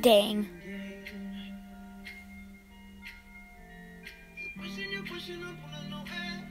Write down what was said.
Dang. Pushing, pushing no.